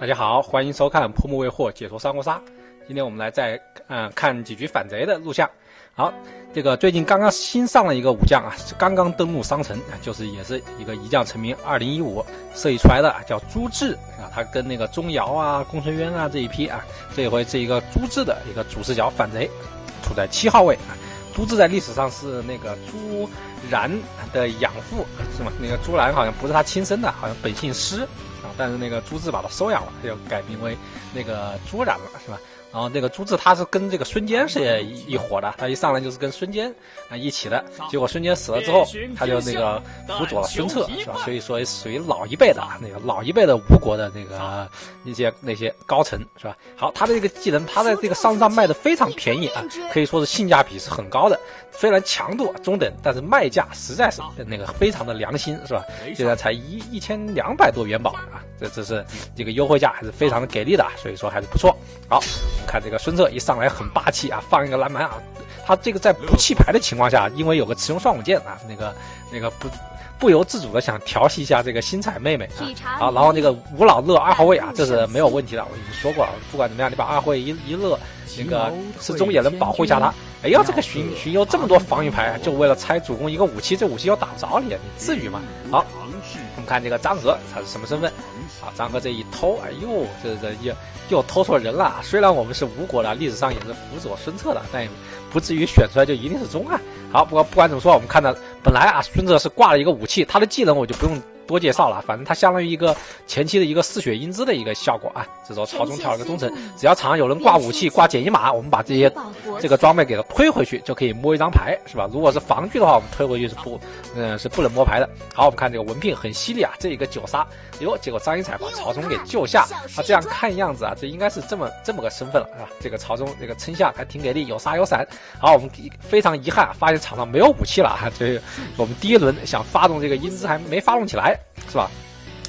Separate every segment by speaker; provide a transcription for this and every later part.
Speaker 1: 大家好，欢迎收看《破木为祸解说三国杀》。今天我们来再嗯看几局反贼的录像。好，这个最近刚刚新上了一个武将啊，是刚刚登陆商城，就是也是一个一将成名，二零一五设计出来的，叫朱志啊。他跟那个钟繇啊、公孙渊啊这一批啊，这一回是一个朱志的一个主视角反贼，处在七号位啊。朱志在历史上是那个朱然的养父是吗？那个朱然好像不是他亲生的，好像本姓施。但是那个朱志把他收养了，就改名为那个朱然了，是吧？然后那个朱志他是跟这个孙坚是一一伙的，他一上来就是跟孙坚啊一起的。结果孙坚死了之后，他就那个辅佐了孙策，是吧？所以说属于老一辈的那个老一辈的吴国的那个那些那些高层，是吧？好，他的这个技能，他在这个商上卖的非常便宜啊，可以说是性价比是很高的。虽然强度中等，但是卖价实在是那个非常的良心，是吧？现在才一一千两百多元宝啊，这这是这个优惠价还是非常的给力的，所以说还是不错。好。看这个孙策一上来很霸气啊，放一个蓝蛮啊，他这个在不弃牌的情况下，因为有个雌雄双舞剑啊，那个那个不不由自主的想调戏一下这个新彩妹妹啊，好，然后那个吴老乐二号位啊，这是没有问题的，我已经说过了，不管怎么样，你把二号位一一乐，那个始终也能保护一下他。哎呀，这个荀荀攸这么多防御牌，就为了拆主公一个武器，这武器又打不着你，你至于吗？好，我们看这个张合他是什么身份？啊，张合这一偷，哎呦，这这又又偷错人了。虽然我们是吴国的，历史上也是辅佐孙策的，但也不至于选出来就一定是忠汉。好，不过不管怎么说，我们看到本来啊，孙策是挂了一个武器，他的技能我就不用。多介绍了，反正它相当于一个前期的一个嗜血英姿的一个效果啊。这时候曹冲跳了个忠臣，只要场上有人挂武器、挂简易马，我们把这些这个装备给它推回去，就可以摸一张牌，是吧？如果是防具的话，我们推回去是不，嗯，是不能摸牌的。好，我们看这个文聘很犀利啊，这一个九杀，哟，结果张英才把曹冲给救下。啊，这样看样子啊，这应该是这么这么个身份了，是吧？这个曹冲这个称象还挺给力，有杀有闪。好，我们非常遗憾，发现场上没有武器了啊，这我们第一轮想发动这个英姿还没发动起来。是吧？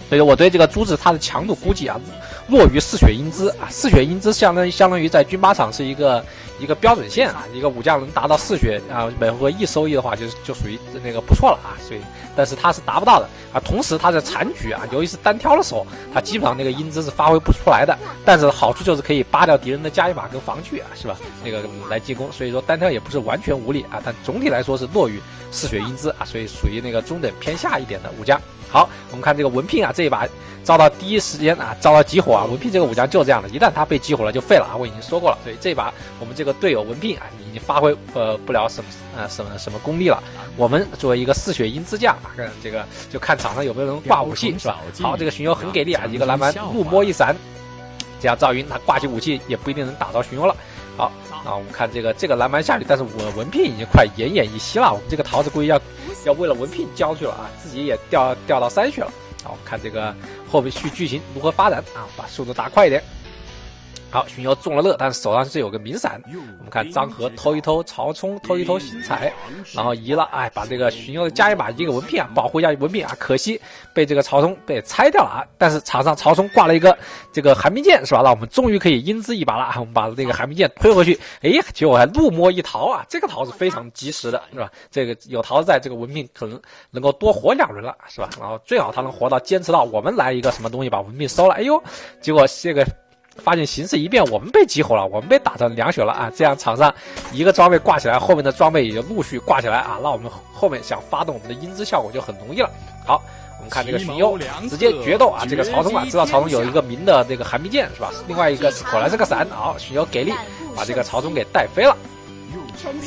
Speaker 1: 所以我对这个珠子它的强度估计啊，弱于嗜血英姿啊。嗜血英姿相当于相当于在军马场是一个一个标准线啊。一个武将能达到嗜血啊，每回合一收益的话，就就属于那个不错了啊。所以，但是他是达不到的啊。同时，他在残局啊，由于是单挑的时候，他基本上那个英姿是发挥不出来的。但是好处就是可以扒掉敌人的加一码跟防具啊，是吧？那个来进攻，所以说单挑也不是完全无力啊。但总体来说是弱于嗜血英姿啊，所以属于那个中等偏下一点的武将。好，我们看这个文聘啊，这一把遭到第一时间啊，遭到集火啊。文聘这个武将就这样的，一旦他被集火了就废了啊。我已经说过了，所以这把我们这个队友文聘啊，已经发挥呃不了什么呃什么什么功力了。我们作为一个嗜血鹰之将啊，这个就看场上有没有人挂武器是吧？好，这个荀攸很给力啊，一个蓝蛮怒摸一闪，这样赵云他挂起武器也不一定能打着荀攸了。好，那我们看这个这个蓝蛮下去，但是我文聘已经快奄奄一息了。我们这个桃子估计要。要为了文聘交去了啊，自己也掉掉到山去了。好，看这个后面续剧情如何发展啊，把速度打快一点。好，荀攸中了乐，但是手上是有个明闪。我们看张合偷一偷，曹冲偷一偷新彩，然后移了，哎，把这个荀攸的加一把一个文聘啊，保护一下文聘啊。可惜被这个曹冲被拆掉了啊。但是场上曹冲挂了一个这个寒冰剑是吧？那我们终于可以英姿一把了啊。我们把那个寒冰剑推回去，哎，结果还怒摸一桃啊，这个桃是非常及时的，是吧？这个有桃子在，这个文聘可能能够多活两轮了，是吧？然后最好他能活到坚持到我们来一个什么东西把文聘收了。哎呦，结果这个。发现形势一变，我们被激活了，我们被打成两血了啊！这样场上一个装备挂起来，后面的装备也就陆续挂起来啊，那我们后面想发动我们的英姿效果就很容易了。好，我们看这个荀攸直接决斗啊！这个曹冲啊，知道曹冲有一个明的这个寒冰剑是吧？另外一个果然是个闪，好，荀攸给力，把这个曹冲给带飞了。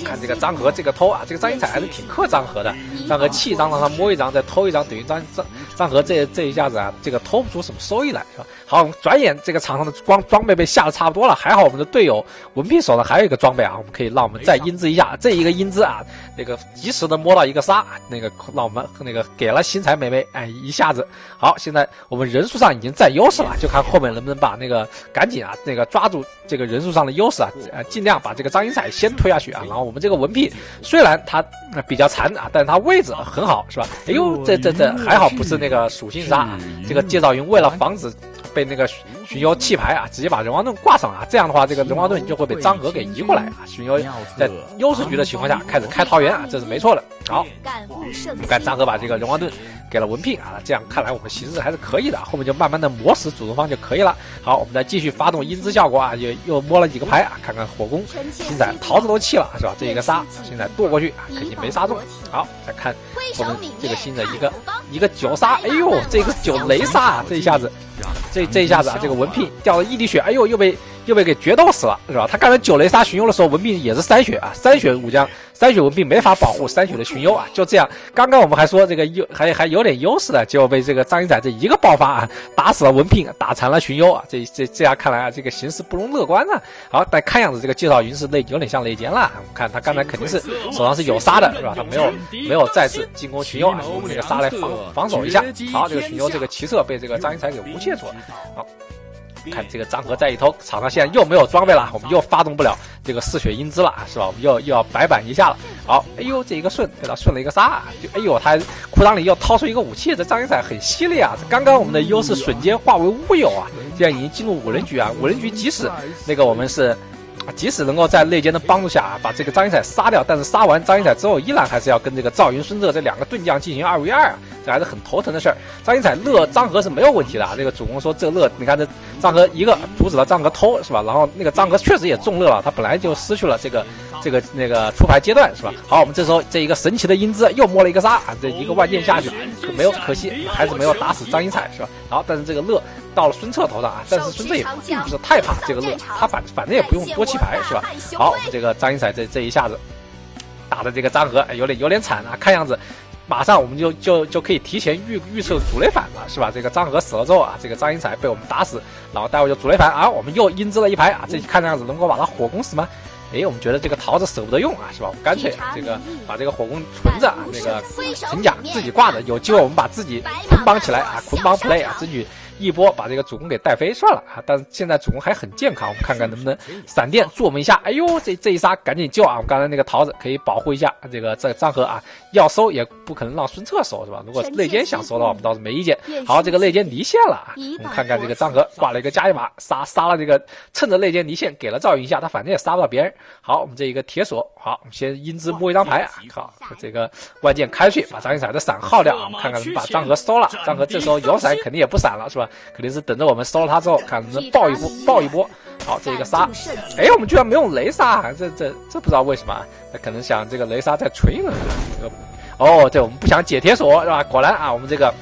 Speaker 1: 看这个张合这个偷啊，这个张英彩还是挺克张合的。张合弃张让他摸一张，再偷一张，等于张张张合这这一下子啊，这个偷不出什么收益来，是吧？好，转眼这个场上的装装备被下的差不多了，还好我们的队友文聘手上还有一个装备啊，我们可以让我们再英姿一下。这一个英姿啊，那个及时的摸到一个杀，那个让我们那个给了新彩妹妹，哎，一下子好。现在我们人数上已经占优势了，就看后面能不能把那个赶紧啊，那个抓住这个人数上的优势啊，呃，尽量把这个张英彩先推下去啊。然后我们这个文聘虽然他比较残啊，但是他位置很好，是吧？哎呦，这这这还好不是那个属性杀啊。这个介绍云为了防止。被那个荀攸弃牌啊，直接把人王盾挂上啊，这样的话，这个人王盾就会被张合给移过来啊。荀攸在优势局的情况下开始开桃园啊，这是没错的。好，我们看张合把这个人王盾给了文聘啊，这样看来我们形势还是可以的，后面就慢慢的磨死主动方就可以了。好，我们再继续发动英姿效果啊，又又摸了几个牌啊，看看火攻，星仔桃子都弃了是吧？这一个杀，星仔剁过去啊，肯定没杀中。好，再看我们这个新的一个一个九杀，哎呦，这个九雷杀啊，这一下子，这这一下子啊，这个文聘掉了一滴血，哎呦，又被。又被给决斗死了，是吧？他刚才九雷杀荀攸的时候，文聘也是三血啊，三血武将，三血文并没法保护三血的荀攸啊，就这样。刚刚我们还说这个优还还有点优势的，结果被这个张英仔这一个爆发啊，打死了文聘，打残了荀攸啊，这这这样看来啊，这个形势不容乐观啊。好，但看样子这个介绍云是内有点像内奸了，我看他刚才肯定是手上是有杀的，是吧？他没有没有再次进攻荀攸啊，用这个杀来防防守一下。好，这个荀攸这个骑射被这个张英才给无解住了，好。看这个张合在一头，场上现在又没有装备了，我们又发动不了这个嗜血英姿了，是吧？我们又又要白板一下了。好，哎呦，这一个顺给他顺了一个杀，就哎呦，他裤裆里又掏出一个武器，这张英彩很犀利啊！刚刚我们的优势瞬间化为乌有啊！现在已经进入五人局啊，五人局即使那个我们是。即使能够在内奸的帮助下把这个张英彩杀掉，但是杀完张英彩之后，依然还是要跟这个赵云、孙策这两个盾将进行二 v 二啊，这还是很头疼的事儿。张英彩乐张合是没有问题的，啊这个主公说这乐，你看这张合一个阻止了张合偷是吧？然后那个张合确实也中乐了，他本来就失去了这个这个那个出牌阶段是吧？好，我们这时候这一个神奇的英姿又摸了一个杀啊，这一个万箭下去没有，可惜还是没有打死张英彩是吧？好，但是这个乐。到了孙策头上啊，但是孙策也并不是太怕这个乐，他反反正也不用多弃牌是吧？好，这个张英彩这这一下子打的这个张合有点有点惨啊，看样子马上我们就就就可以提前预预测主雷反了是吧？这个张合死了之后啊，这个张英才被我们打死，然后待会就主雷反啊，我们又阴资了一排啊，这看样子能够把他火攻死吗？哎，我们觉得这个桃子舍不得用啊，是吧？我们干脆这个把这个火攻存着啊，那个陈甲自己挂着，有机会我们把自己捆绑起来啊，捆绑 play 啊，争取。一波把这个主公给带飞算了啊！但是现在主公还很健康，我们看看能不能闪电助我们一下。哎呦，这这一杀赶紧救啊！我们刚才那个桃子可以保护一下这个这张合啊，要收也不可能让孙策收是吧？如果内奸想收的话，我们倒是没意见。好，这个内奸离线了啊！我们看看这个张合挂了一个加一码，杀杀了这个，趁着内奸离线给了赵云一下，他反正也杀不到别人。好，我们这一个铁锁，好，我们先英姿摸一张牌啊！靠，这个万箭开去，把张一闪的闪耗掉啊！我们看看能把张合收了。张合这时候有闪肯定也不闪了是吧？肯定是等着我们收了他之后，看能不能爆一波，爆一波。好，这一个杀，哎，我们居然没用雷杀，这这这不知道为什么？他可能想这个雷杀再锤呢。哦，对，我们不想解铁锁是吧？果然啊，我们这个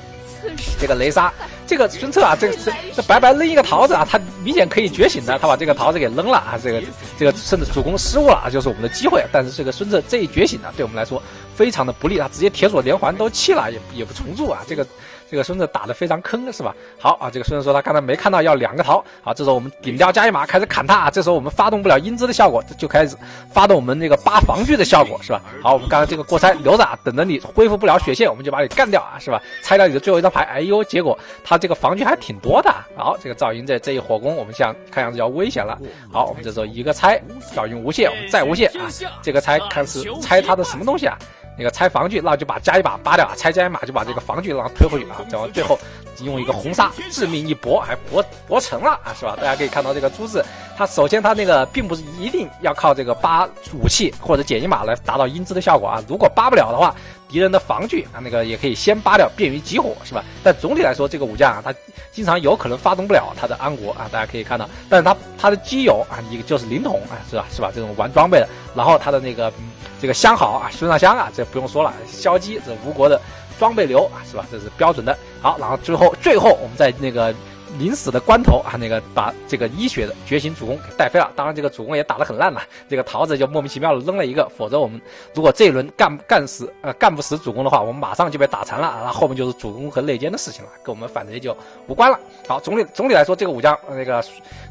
Speaker 1: 这个雷杀，这个孙策啊，这这这白白扔一个桃子啊，他明显可以觉醒的，他把这个桃子给扔了啊，这个这个甚至主攻失误了啊，就是我们的机会。但是这个孙策这一觉醒呢，对我们来说非常的不利，他直接铁锁连环都弃了，也也不重铸啊，这个。这个孙子打得非常坑，是吧？好啊，这个孙子说他刚才没看到要两个桃，好，这时候我们顶掉加一码开始砍他啊。这时候我们发动不了英姿的效果，就开始发动我们那个扒防具的效果，是吧？好，我们刚才这个过拆留着，啊，等着你恢复不了血线，我们就把你干掉啊，是吧？拆掉你的最后一张牌，哎呦，结果他这个防具还挺多的。好，这个赵云这这一火攻，我们想看样子要危险了。好，我们这时候一个拆，赵云无限，我们再无限啊。这个拆看是拆他的什么东西啊？那个拆防具，那就把加一把扒掉啊！拆加一把就把这个防具然后推回去啊！然后最后用一个红杀致命一搏，还搏搏成了啊，是吧？大家可以看到这个朱字，他首先他那个并不是一定要靠这个扒武器或者减一码来达到英姿的效果啊！如果扒不了的话，敌人的防具啊那个也可以先扒掉，便于集火，是吧？但总体来说，这个武将啊，他经常有可能发动不了他的安国啊，大家可以看到，但是他他的基友啊，一个就是灵统啊，是吧？是吧？这种玩装备的，然后他的那个。这个相好啊，孙尚香啊，这不用说了，萧基这吴国的装备流啊，是吧？这是标准的。好，然后最后最后我们在那个临死的关头啊，那个把这个医学的觉醒主公给带飞了。当然，这个主公也打得很烂了，这个桃子就莫名其妙的扔了一个，否则我们如果这一轮干干死呃干不死主公的话，我们马上就被打残了，然后后面就是主公和内奸的事情了，跟我们反贼就无关了。好，总体总体来说，这个武将那个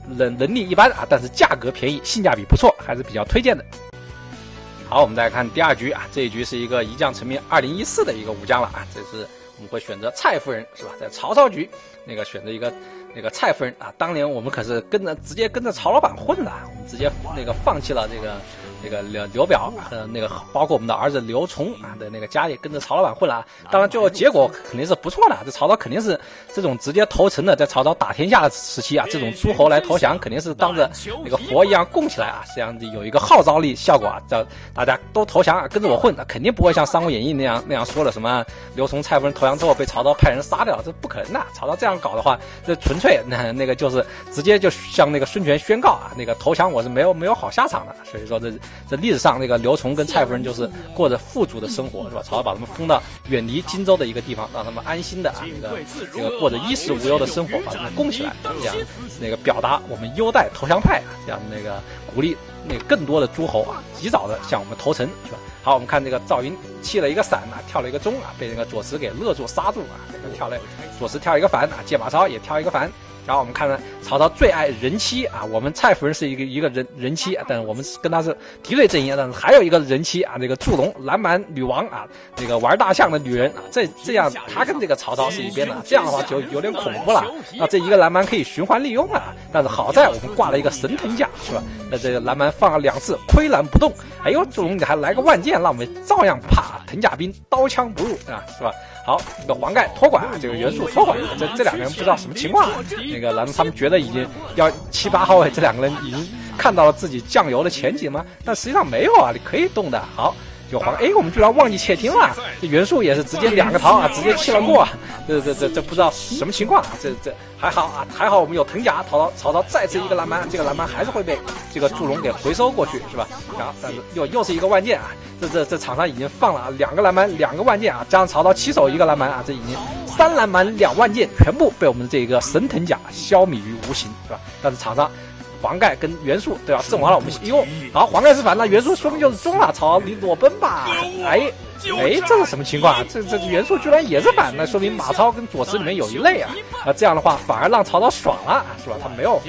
Speaker 1: 能能力一般啊，但是价格便宜，性价比不错，还是比较推荐的。好，我们再看第二局啊，这一局是一个一将成名二零一四的一个武将了啊，这是我们会选择蔡夫人是吧？在曹操局那个选择一个那个蔡夫人啊，当年我们可是跟着直接跟着曹老板混的，我们直接那个放弃了这个那个刘刘表和那个包括我们的儿子刘崇啊的那个家也跟着曹老板混了。当然，最后结果肯定是不错的。这曹操肯定是这种直接投诚的，在曹操打天下的时期啊，这种诸侯来投降，肯定是当着那个佛一样供起来啊，这样子有一个号召力效果啊，叫大家都投降啊，跟着我混，那肯定不会像《三国演义》那样那样说的什么刘琮、蔡夫人投降之后被曹操派人杀掉，这不可能的。曹操这样搞的话，这纯粹那那个就是直接就向那个孙权宣告啊，那个投降我是没有没有好下场的。所以说这这历史上那个刘琮跟蔡夫人就是过着富足的生活，是吧？曹操把他们封到远离荆州的一个地方，让他们安心的啊，那个这个过着衣食无忧的生活，把他们供起来，这样那个表达我们优待投降派啊，这样那个鼓励那个更多的诸侯啊，及早的向我们投诚，是吧？好，我们看这个赵云弃了一个伞啊，跳了一个钟啊，被那个左慈给勒住杀住啊，跳了左慈跳一个反啊，借马超也跳一个反。然后我们看呢，曹操最爱人妻啊，我们蔡夫人是一个一个人人妻，但是我们跟他是敌对阵营，但是还有一个人妻啊，这个祝融蓝蛮女王啊，这个玩大象的女人啊，这这样他跟这个曹操是一边的，这样的话就有点恐怖了。那这一个蓝蛮可以循环利用啊，但是好在我们挂了一个神藤甲，是吧？那这个蓝蛮放了两次岿然不动，哎呦，祝融你还来个万箭，让我们照样不怕，藤甲兵刀枪不入啊，是吧？好，这个黄盖托管啊，这个元素托管，这这两个人不知道什么情况。那个，难道他们觉得已经要七八号位，这两个人已经看到了自己酱油的前景吗？但实际上没有啊，你可以动的。好，就黄，哎，我们居然忘记窃听了。这袁术也是直接两个逃啊，直接弃了过。这这这这不知道什么情况。这这还好啊，还好我们有藤甲，曹操曹操再次一个蓝蛮，这个蓝蛮还是会被这个祝融给回收过去，是吧？然后但是又又是一个万箭啊。这这这场上已经放了两个蓝蛮，两个万箭啊！加上曹操七手一个蓝蛮啊，这已经三蓝蛮两万箭全部被我们这个神藤甲消弭于无形，是吧？但是场上黄盖跟袁术对吧阵亡了，我们哟，好，黄盖是反，那袁术说明就是中了，曹操你裸奔吧？哎哎，这是什么情况啊？这这袁术居然也是反，那说明马超跟左慈里面有一类啊！啊，这样的话反而让曹操爽了，是吧？他没有，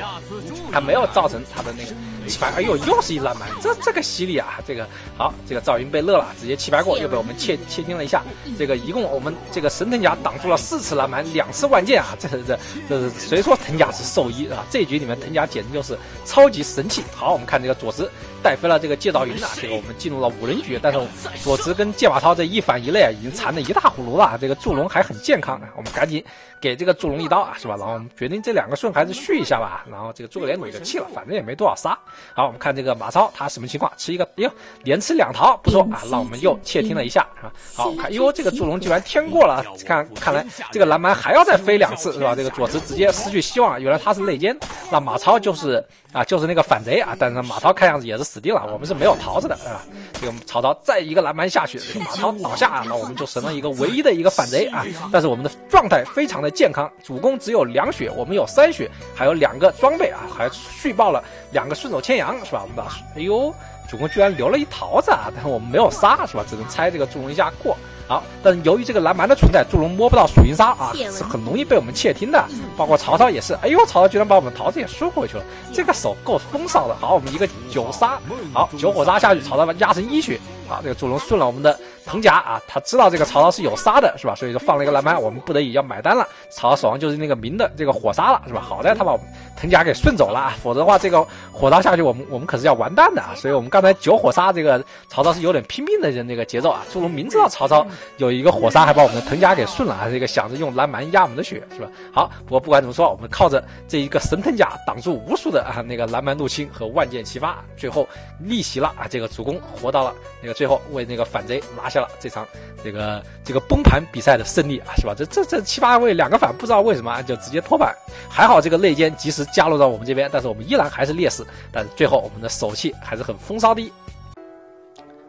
Speaker 1: 他没有造成他的那个。弃白，哎呦，又是一烂满，这这个犀利啊！这个好，这个赵云被乐了，直接弃白过，又被我们窃窃听了一下。这个一共我们这个神藤甲挡住了四次蓝蛮，两次万箭啊！这这这是谁说藤甲是兽医啊？这局里面藤甲简直就是超级神器。好，我们看这个左慈带飞了这个借道云啊，这个我们进入了五人局，但是左慈跟借马超这一反一类啊，已经残的一塌糊涂了。这个祝融还很健康啊，我们赶紧给这个祝融一刀啊，是吧？然后我们决定这两个顺还是续一下吧。然后这个诸葛连弩就弃了，反正也没多少杀。好，我们看这个马超，他什么情况？吃一个，哎呦，连吃两桃，不错啊，让我们又窃听了一下，是吧？好，看，哟，这个祝融居然天过了，看，看来这个蓝蛮还要再飞两次，是吧？这个左慈直接失去希望，原来他是内奸，那马超就是啊，就是那个反贼啊，但是马超看样子也是死定了，我们是没有桃子的，是吧？这个曹操再一个蓝蛮下去，这个马超倒下，那我们就成了一个唯一的一个反贼啊，但是我们的状态非常的健康，主攻只有两血，我们有三血，还有两个装备啊，还续报了两个顺手牵羊。是吧？我们把哎呦，主公居然留了一桃子啊！但是我们没有杀，是吧？只能猜这个祝融一下过。好，但由于这个蓝蛮的存在，祝融摸不到属性杀啊，是很容易被我们窃听的。包括曹操也是，哎呦，曹操居然把我们桃子也收回去了，这个手够风骚的。好，我们一个九杀，好九火杀下去，曹操压成一血。好，这个祝融顺了我们的藤甲啊，他知道这个曹操是有杀的，是吧？所以就放了一个蓝蛮，我们不得已要买单了。曹操手上就是那个明的这个火杀了，是吧？好在他把藤甲给顺走了啊，否则的话这个火杀下去，我们我们可是要完蛋的啊。所以我们刚才九火杀这个曹操是有点拼命的那个节奏啊。祝融明知道曹操。有一个火杀，还把我们的藤甲给顺了，还是一个想着用蓝蛮压我们的血，是吧？好，不过不管怎么说，我们靠着这一个神藤甲挡住无数的啊那个蓝蛮入侵和万箭齐发，最后逆袭了啊！这个主公活到了那个最后，为那个反贼拿下这场这个这个崩盘比赛的胜利啊，是吧？这这这七八位两个反，不知道为什么就直接脱板，还好这个内奸及时加入到我们这边，但是我们依然还是劣势，但是最后我们的手气还是很风骚的。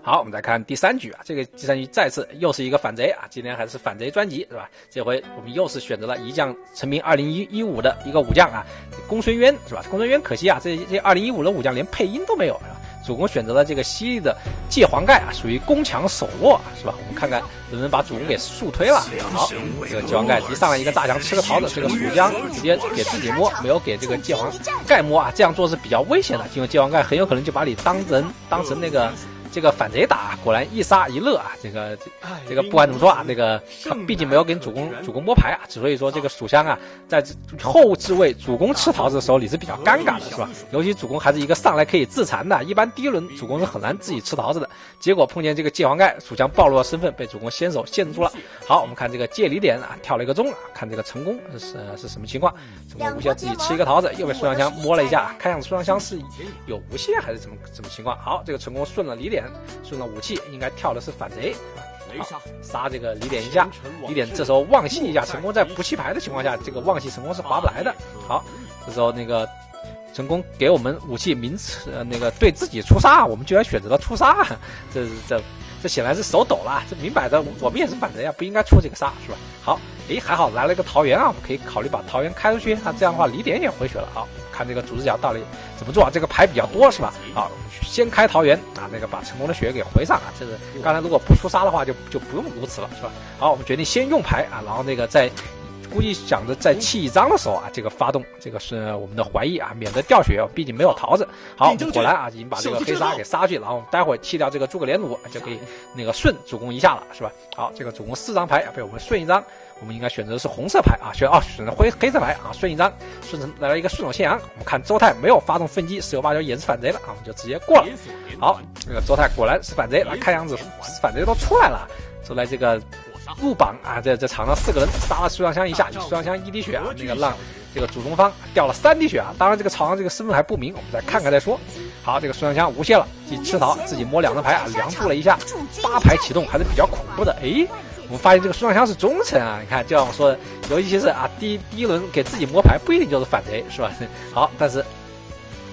Speaker 1: 好，我们再看第三局啊，这个第三局再次又是一个反贼啊，今天还是反贼专辑是吧？这回我们又是选择了一将成名二零一一五的一个武将啊，公孙渊是吧？公孙渊可惜啊，这这二零一五的武将连配音都没有是吧？主公选择了这个犀利的界黄盖啊，属于攻强守弱是吧？我们看看能不能把主公给速推了。好，这个界黄盖一上来一个大强吃个桃子，这个蜀江直接给自己摸，没有给这个界黄盖摸啊，这样做是比较危险的，因为界黄盖很有可能就把你当人当成那个。这个反贼打，果然一杀一乐啊！这个这个不管怎么说啊，那个他毕竟没有跟主公主公摸牌啊，所以说这个蜀香啊，在后置位主公吃桃子的时候，你是比较尴尬的，是吧？尤其主公还是一个上来可以自残的，一般第一轮主公是很难自己吃桃子的。结果碰见这个界黄盖，蜀香暴露了身份，被主公先手限制住了。好，我们看这个界离点啊，跳了一个中啊，看这个成功是是什么情况？成功无限自己吃一个桃子，又被苏尚香摸了一下，看样子苏尚香是有无限还是怎么怎么情况？好，这个成功顺了离点。顺了武器，应该跳的是反贼，好杀这个李典一下。李典这时候忘戏一下，成功在不弃牌的情况下，这个忘戏成功是划不来的。好，这时候那个成功给我们武器名词，那个对自己出杀，我们居然选择了出杀，这这这显然是手抖了，这明摆着我们也是反贼啊，不应该出这个杀是吧？好，诶，还好来了一个桃园啊，我们可以考虑把桃园开出去，那这样的话李典也回血了啊。看这个主视角到底怎么做？这个牌比较多是吧？好，先开桃园啊，那个把成功的血给回上啊。这个刚才如果不出杀的话，就就不用如此了是吧？好，我们决定先用牌啊，然后那个在估计想着在弃一张的时候啊，这个发动这个是我们的怀疑啊，免得掉血，毕竟没有桃子。好，果然啊，已经把这个黑杀给杀去，然后待会弃掉这个诸葛连弩就可以那个顺主攻一下了是吧？好，这个主攻四张牌被我们顺一张。我们应该选择的是红色牌啊，选哦选择灰黑色牌啊，顺一张，顺成来了一个顺手牵羊。我们看周泰没有发动奋击，十有八九也是反贼了啊，我们就直接过了。好，这个周泰果然是反贼，来看样子反贼都出来了。出来这个入榜啊，这这场上四个人杀了苏尚香一下，苏尚香一滴血啊，那个让这个主攻方掉了三滴血啊。当然这个场上这个身份还不明，我们再看看再说。好，这个苏尚香无懈了，自己吃桃，自己摸两张牌啊，量住了一下，八牌启动还是比较恐怖的。哎。我们发现这个孙尚香是忠诚啊！你看，就像我说的，尤其是啊，第一第一轮给自己摸牌不一定就是反贼，是吧？好，但是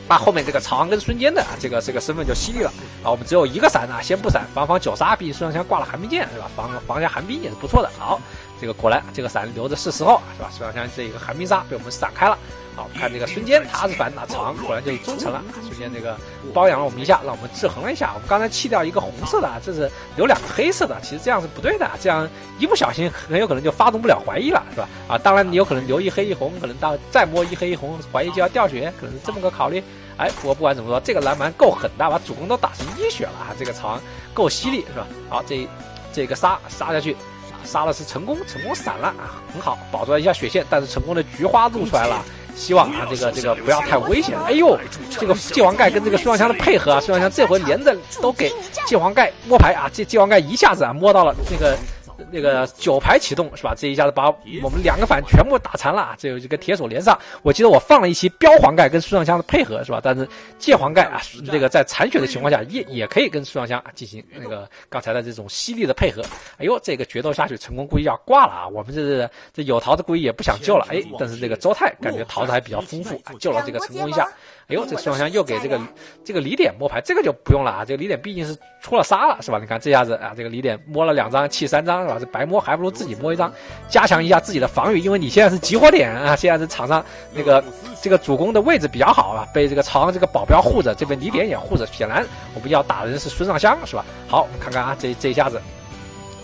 Speaker 1: 那后面这个曹昂跟孙坚的啊，这个这个身份就犀利了啊！我们只有一个闪啊，先不闪，防防九杀，毕竟孙尚香挂了寒冰剑，是吧？防防一下寒冰也是不错的。好，这个果然这个闪留着是时候，是吧？孙尚香这一个寒冰杀被我们闪开了。好看这个孙坚，他是反打长，果然就是忠诚了。孙坚这个包养了我们一下，让我们制衡了一下。我们刚才弃掉一个红色的，这是留两个黑色的，其实这样是不对的。这样一不小心很有可能就发动不了怀疑了，是吧？啊，当然你有可能留一黑一红，可能到再摸一黑一红，怀疑就要掉血，可能是这么个考虑。哎，不过不管怎么说，这个蓝蛮够狠的，把主公都打成一血了啊！这个长够犀利，是吧？好，这这个杀杀下去，杀了是成功，成功闪了啊，很好，保住了一下血线，但是成功的菊花露出来了。希望啊，这个这个不要太危险。哎呦，这个界王盖跟这个孙尚香的配合啊，孙尚香这回连着都给界王盖摸牌啊，界界王盖一下子啊摸到了这个。那个九排启动是吧？这一下子把我们两个反全部打残了，这有一个铁手连上。我记得我放了一期标黄盖跟苏尚香的配合是吧？但是借黄盖啊，这个在残血的情况下也也可以跟苏尚香进行那个刚才的这种犀利的配合。哎呦，这个决斗下去，成功估计要挂了啊！我们这是这有桃子估计也不想救了，哎，但是这个周泰感觉桃子还比较丰富，救了这个成功一下。哎呦，这个苏尚香又给这个这个李典摸牌，这个就不用了啊！这个李典毕竟是出了杀了，是吧？你看这下子啊，这个李典摸了两张，弃三张，是吧？这白摸还不如自己摸一张，加强一下自己的防御。因为你现在是集火点啊，现在是场上那个这个主攻的位置比较好啊，被这个曹昂这个保镖护着，这边李典也护着。显然我们要打的人是孙尚香，是吧？好，我们看看啊，这这一下子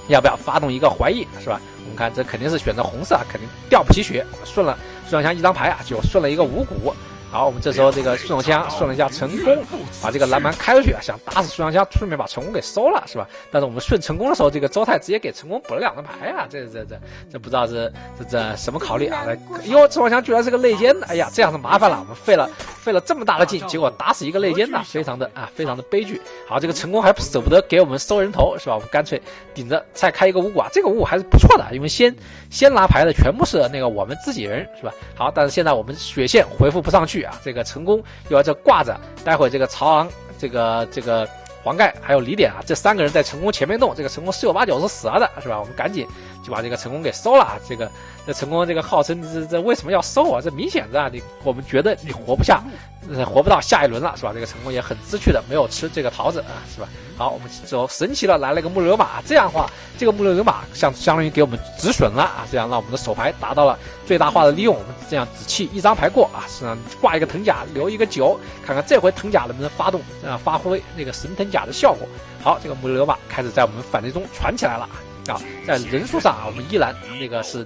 Speaker 1: 要不要发动一个怀疑，是吧？我们看这肯定是选择红色，肯定掉不起血，顺了孙尚香一张牌啊，就顺了一个五谷。好，我们这时候这个顺手枪顺了一下成功，把这个蓝盘开出去啊，想打死孙尚香，顺便把成功给收了，是吧？但是我们顺成功的时候，这个周泰直接给成功补了两张牌啊，这这这这不知道是这这什么考虑啊？哟，周尚香居然是个内奸，哎呀，这样子麻烦了，我们费了费了这么大的劲，结果打死一个内奸呐，非常的啊，非常的悲剧。好，这个成功还舍不得给我们收人头，是吧？我们干脆顶着再开一个五谷啊，这个五谷还是不错的，因为先先拿牌的全部是那个我们自己人，是吧？好，但是现在我们血线回复不上去。啊，这个成功又要这挂着，待会这个曹昂、这个这个黄盖还有李典啊，这三个人在成功前面动，这个成功十有八九是死了的，是吧？我们赶紧就把这个成功给收了啊。这个这成功这个号称这这为什么要收啊？这明显的你我们觉得你活不下，活不到下一轮了，是吧？这个成功也很知趣的，没有吃这个桃子啊，是吧？好，我们走神奇的来了个木流马，这样的话，这个木流马相相当于给我们止损了啊，这样让我们的手牌达到了最大化的利用。我们这样只弃一张牌过啊，是挂一个藤甲，留一个九，看看这回藤甲能不能发动啊，发挥那个神藤甲的效果。好，这个木流马开始在我们反贼中传起来了啊，在人数上啊，我们依然那个是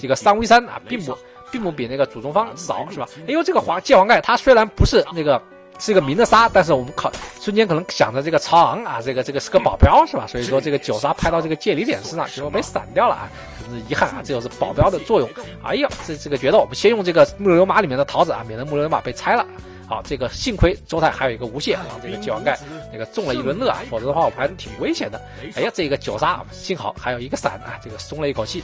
Speaker 1: 这个三 v 三啊，并不并不比那个主中方少，是吧？哎呦，这个黄界黄盖他虽然不是那个。是一个明的杀，但是我们考瞬间可能想着这个曹昂啊，这个这个是个保镖是吧？所以说这个九杀拍到这个界离点身上，结果被闪掉了啊，真是遗憾啊！这就是保镖的作用。哎呀，这这个决斗，我们先用这个木流马里面的桃子啊，免得木流马被拆了。好，这个幸亏周泰还有一个无懈，让这个九王盖那个中了一轮乐啊，否则的话我们还挺危险的。哎呀，这个九杀幸好还有一个闪啊，这个松了一口气。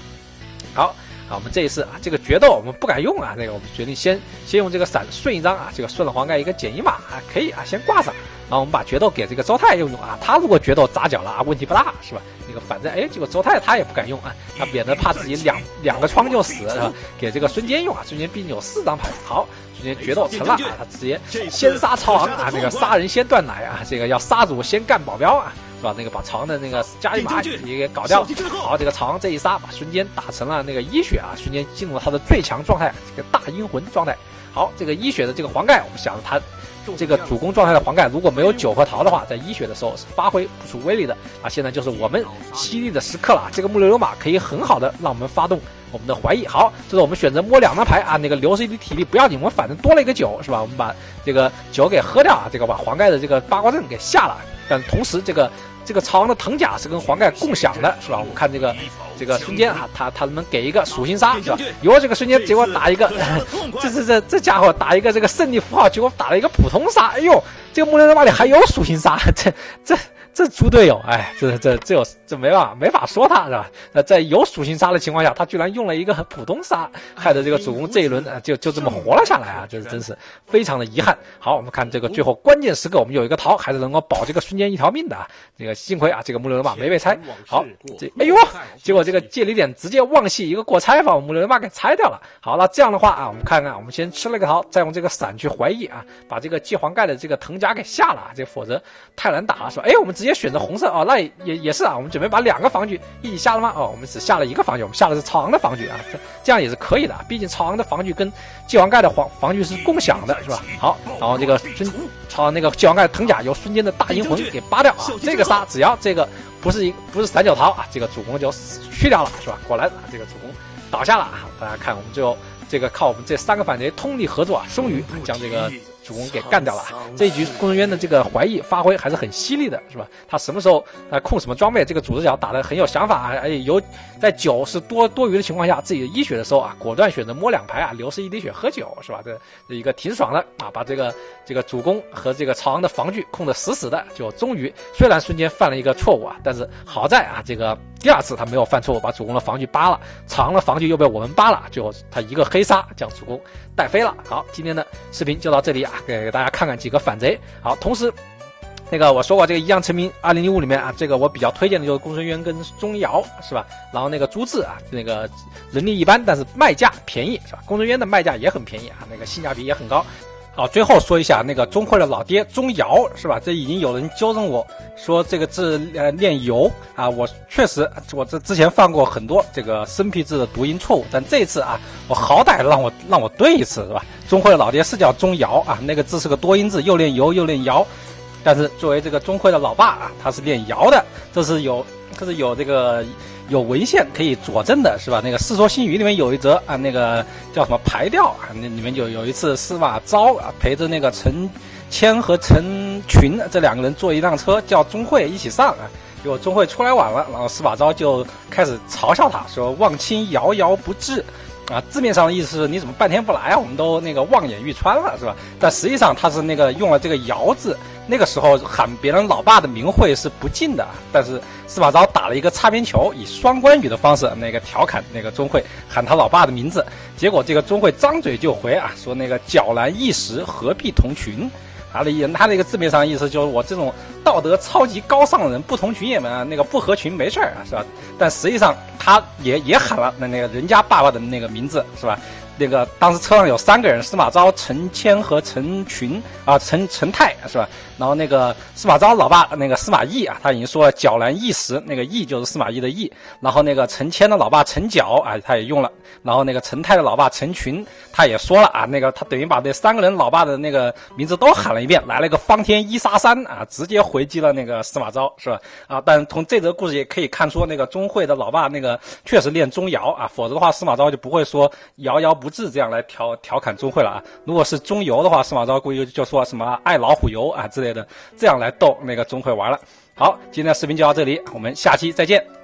Speaker 1: 好。啊，我们这一次啊，这个决斗我们不敢用啊，那个我们决定先先用这个闪顺一张啊，这个顺了黄盖一个减一码啊，可以啊，先挂上。然后我们把决斗给这个周泰用用啊，他如果决斗砸脚了啊，问题不大是吧？那个反正哎，结果周泰他也不敢用啊，他免得怕自己两两个窗就死是吧？给这个孙坚用啊，孙坚毕竟有四张牌，好，孙坚决斗成了啊，他直接先杀曹昂啊，这个杀人先断奶啊，这个要杀主先干保镖啊。是吧？那个把长的那个加一马也给搞掉。好，这个长这一杀，把孙坚打成了那个一血啊！孙坚进入了他的最强状态，这个大阴魂状态。好，这个一血的这个黄盖，我们想着他这个主攻状态的黄盖，如果没有九和桃的话，在一血的时候是发挥不出威力的啊！现在就是我们犀利的时刻了，这个木流流马可以很好的让我们发动我们的怀疑。好，这是我们选择摸两张牌啊，那个流失一滴体力不要紧，我们反正多了一个九，是吧？我们把这个九给喝掉啊，这个把黄盖的这个八卦阵给下了，但同时这个。这个曹昂的藤甲是跟黄盖共享的，是吧？我们看这个这个孙坚啊，他他能给一个属性杀，是吧？有这个孙坚，结果打一个，这这这这家伙打一个这个胜利符号，结果打了一个普通杀，哎呦，这个木兰人马里还有属性杀，这这。这猪队友，哎，这这这有这没办法，没法说他是吧？那在有属性杀的情况下，他居然用了一个普通杀，害得这个主公这一轮就就这么活了下来啊！这是真是非常的遗憾。好，我们看这个最后关键时刻，我们有一个逃，还是能够保这个瞬间一条命的啊。这个幸亏啊，这个木流人马没被拆。好，这哎呦，结果这个借力点直接忘戏一个过拆法，木流人马给拆掉了。好那，这样的话啊，我们看看，我们先吃了个桃，再用这个伞去怀疑啊，把这个借黄盖的这个藤甲给下了啊，这否则太难打了，是吧？哎，我们。直接选择红色哦，那也也也是啊。我们准备把两个防具一起下了吗？哦，我们只下了一个防具，我们下的是曹昂的防具啊。这这样也是可以的，毕竟曹昂的防具跟界王盖的防防具是共享的，是吧？好，然后这个孙曹那个界王盖藤甲由孙坚的大阴魂给扒掉啊。这个杀只要这个不是一不是三角桃啊，这个主公就去掉了，是吧？果然啊，这个主公倒下了啊。大家看，我们最后这个靠我们这三个反贼通力合作啊，终于将这个。主公给干掉了，这一局工程渊的这个怀疑发挥还是很犀利的，是吧？他什么时候啊控什么装备？这个组织角打得很有想法啊！哎，有在酒是多多余的情况下，自己的医血的时候啊，果断选择摸两排啊，流失一滴血喝酒，是吧？这这一个挺爽的啊！把这个这个主攻和这个曹昂的防具控得死死的，就终于虽然瞬间犯了一个错误啊，但是好在啊，这个第二次他没有犯错误，把主公的防具扒了，曹昂的防具又被我们扒了，最后他一个黑杀将主公带飞了。好，今天的视频就到这里啊。给给大家看看几个反贼。好，同时，那个我说过，这个一将成名二零零五里面啊，这个我比较推荐的就是公孙渊跟钟繇，是吧？然后那个朱志啊，那个能力一般，但是卖价便宜，是吧？公孙渊的卖价也很便宜啊，那个性价比也很高。好，最后说一下那个钟会的老爹钟繇，是吧？这已经有人纠正我说这个字呃念游啊，我确实我这之前犯过很多这个生僻字的读音错误，但这次啊，我好歹让我让我对一次，是吧？钟会的老爹是叫钟繇啊，那个字是个多音字，又念游又念瑶，但是作为这个钟会的老爸啊，他是念瑶的，这是有这是有这个。有文献可以佐证的是吧？那个《世说新语》里面有一则啊，那个叫什么排调啊？那里面就有一次司马昭啊陪着那个陈谦和陈群这两个人坐一辆车，叫钟会一起上啊。结果钟会出来晚了，然后司马昭就开始嘲笑他说：“望卿遥遥不至。”啊，字面上的意思是你怎么半天不来啊？我们都那个望眼欲穿了，是吧？但实际上他是那个用了这个“遥”字，那个时候喊别人老爸的名讳是不敬的。但是司马昭打了一个擦边球，以双关语的方式那个调侃那个钟会，喊他老爸的名字。结果这个钟会张嘴就回啊，说那个皎然一时，何必同群？他的意，他那个字面上意思就是我这种道德超级高尚的人不同群也嘛，那个不合群没事儿啊，是吧？但实际上他也也喊了那那个人家爸爸的那个名字，是吧？那个当时车上有三个人，司马昭、陈谦和陈群啊，陈陈泰是吧？然后那个司马昭老爸那个司马懿啊，他已经说了皎然一时，那个懿就是司马懿的懿。然后那个陈谦的老爸陈皎啊，他也用了。然后那个陈泰的老爸陈群，他也说了啊，那个他等于把这三个人老爸的那个名字都喊了一遍，来了一个方天一杀三啊，直接回击了那个司马昭是吧？啊，但从这则故事也可以看出，那个钟会的老爸那个确实练钟繇啊，否则的话司马昭就不会说遥遥不志这样来调调侃钟会了啊。如果是钟游的话，司马昭估计就说什么爱老虎油啊之类的，这样来逗那个钟会玩了。好，今天的视频就到这里，我们下期再见。